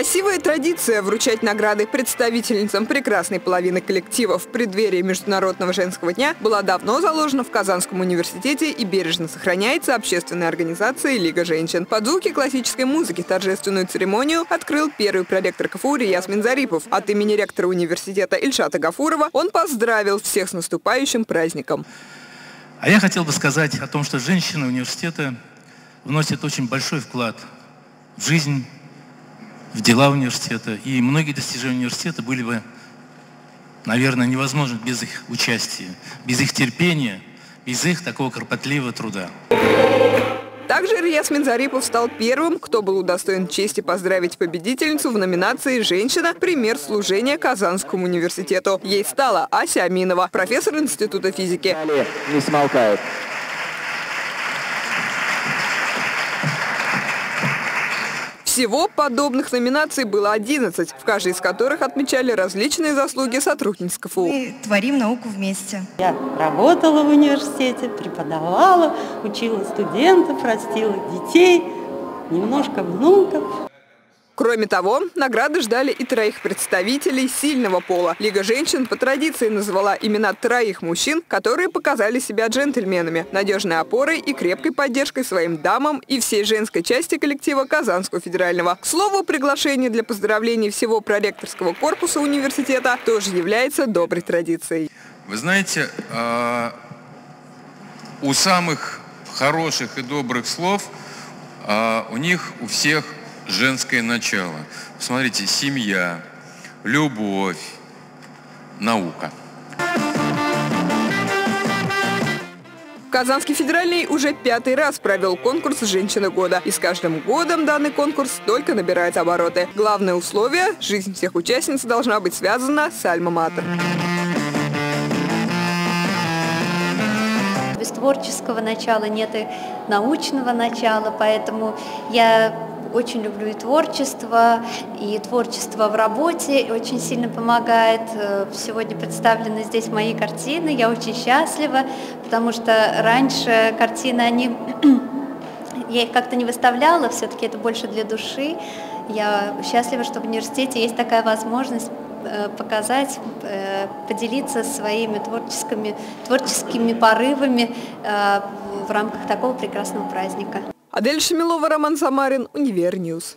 Красивая традиция вручать награды представительницам прекрасной половины коллектива в преддверии Международного женского дня была давно заложена в Казанском университете и бережно сохраняется общественной организацией «Лига женщин». Под звуки классической музыки торжественную церемонию открыл первый проректор КФУ Ясмин Зарипов. От имени ректора университета Ильшата Гафурова он поздравил всех с наступающим праздником. А я хотел бы сказать о том, что женщины университета вносят очень большой вклад в жизнь в дела университета. И многие достижения университета были бы, наверное, невозможны без их участия, без их терпения, без их такого кропотливого труда. Также Риясмин Зарипов стал первым, кто был удостоен чести поздравить победительницу в номинации «Женщина. Пример служения Казанскому университету». Ей стала Ася Аминова, профессор Института физики. Не смолкают. Всего подобных номинаций было 11, в каждой из которых отмечали различные заслуги сотрудниц КФУ. Мы творим науку вместе. Я работала в университете, преподавала, учила студентов, растила детей, немножко внуков. Кроме того, награды ждали и троих представителей сильного пола. Лига женщин по традиции назвала имена троих мужчин, которые показали себя джентльменами, надежной опорой и крепкой поддержкой своим дамам и всей женской части коллектива Казанского федерального. К слову, приглашение для поздравлений всего проректорского корпуса университета тоже является доброй традицией. Вы знаете, а, у самых хороших и добрых слов а, у них у всех женское начало. Смотрите, семья, любовь, наука. Казанский федеральный уже пятый раз провел конкурс «Женщина года». И с каждым годом данный конкурс только набирает обороты. Главное условие – жизнь всех участниц должна быть связана с альма-матер. Без творческого начала нет и научного начала, поэтому я очень люблю и творчество, и творчество в работе очень сильно помогает. Э, сегодня представлены здесь мои картины, я очень счастлива, потому что раньше картины, они я их как-то не выставляла, все-таки это больше для души. Я счастлива, что в университете есть такая возможность э, показать, э, поделиться своими творческими, творческими порывами в рамках такого прекрасного праздника. Адель Шамилова, Роман Самарин, UniverNews.